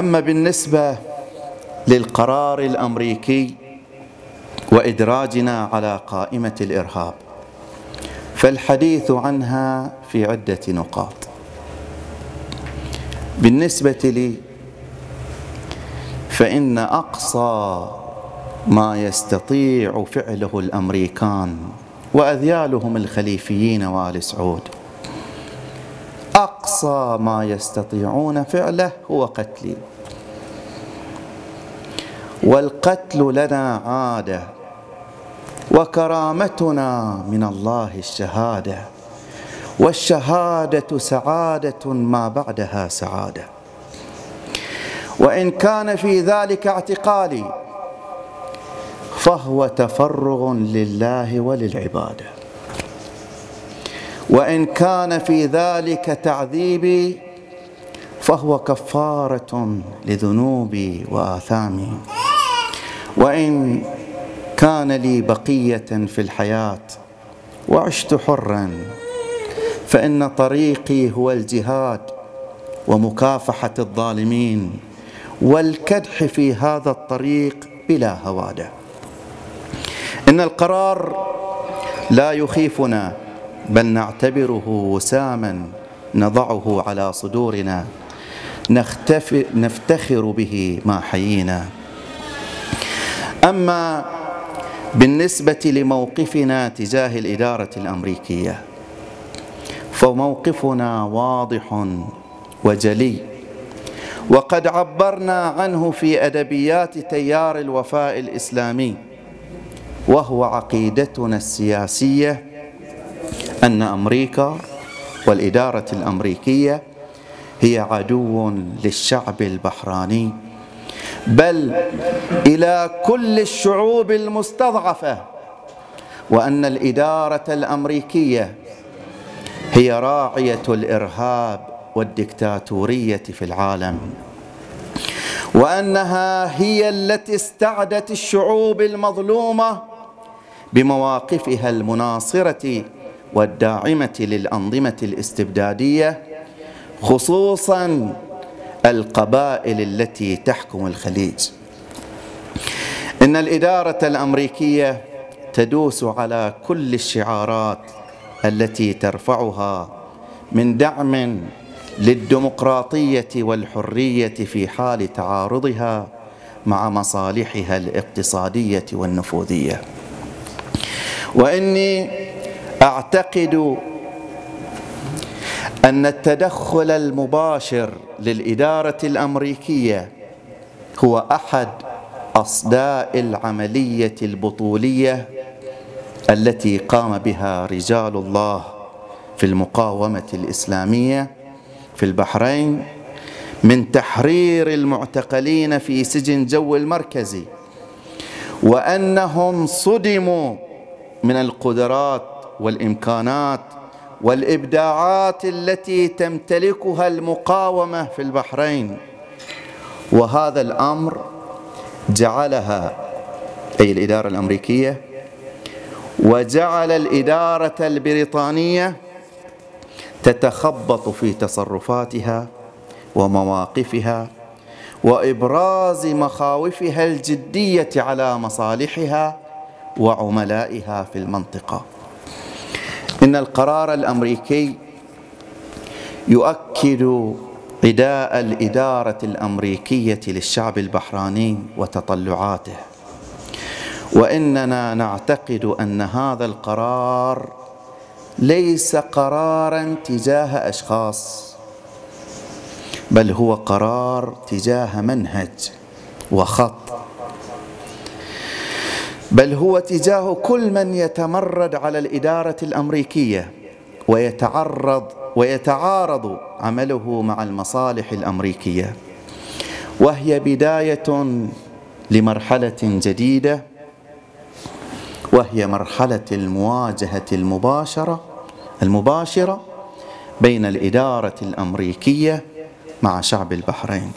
أما بالنسبة للقرار الأمريكي وإدراجنا على قائمة الإرهاب فالحديث عنها في عدة نقاط. بالنسبة لي فإن أقصى ما يستطيع فعله الأمريكان وأذيالهم الخليفيين وآل سعود اقصى ما يستطيعون فعله هو قتلي. والقتل لنا عادة وكرامتنا من الله الشهادة والشهادة سعادة ما بعدها سعادة. وإن كان في ذلك اعتقالي فهو تفرغ لله وللعبادة. وإن كان في ذلك تعذيبي فهو كفارة لذنوبي وآثامي. وإن كان لي بقية في الحياة وعشت حرا فإن طريقي هو الجهاد ومكافحة الظالمين والكدح في هذا الطريق بلا هوادة. إن القرار لا يخيفنا بل نعتبره وساما نضعه على صدورنا. نفتخر به ما حيينا. أما بالنسبة لموقفنا تجاه الإدارة الأمريكية فموقفنا واضح وجلي. وقد عبرنا عنه في أدبيات تيار الوفاء الإسلامي وهو عقيدتنا السياسية أن أمريكا والإدارة الأمريكية هي عدو للشعب البحراني بل إلى كل الشعوب المستضعفة وأن الإدارة الأمريكية هي راعية الإرهاب والدكتاتورية في العالم وأنها هي التي استعدت الشعوب المظلومة بمواقفها المناصرة والداعمة للأنظمة الاستبدادية خصوصا القبائل التي تحكم الخليج. إن الإدارة الأمريكية تدوس على كل الشعارات التي ترفعها من دعم للديمقراطية والحرية في حال تعارضها مع مصالحها الاقتصادية والنفوذية. وإني أعتقد أن التدخل المباشر للإدارة الأمريكية هو أحد أصداء العملية البطولية التي قام بها رجال الله في المقاومة الإسلامية في البحرين من تحرير المعتقلين في سجن جو المركزي وأنهم صدموا من القدرات والإمكانات والإبداعات التي تمتلكها المقاومة في البحرين. وهذا الأمر جعلها أي الإدارة الأمريكية وجعل الإدارة البريطانية تتخبط في تصرفاتها ومواقفها وإبراز مخاوفها الجدية على مصالحها وعملائها في المنطقة. إن القرار الأمريكي يؤكد عداء الإدارة الأمريكية للشعب البحراني وتطلعاته. وإننا نعتقد أن هذا القرار ليس قرارا تجاه أشخاص بل هو قرار تجاه منهج وخط بل هو تجاه كل من يتمرد على الإدارة الأمريكية ويتعرض ويتعارض عمله مع المصالح الأمريكية. وهي بداية لمرحلة جديدة وهي مرحلة المواجهة المباشرة المباشرة بين الإدارة الأمريكية مع شعب البحرين.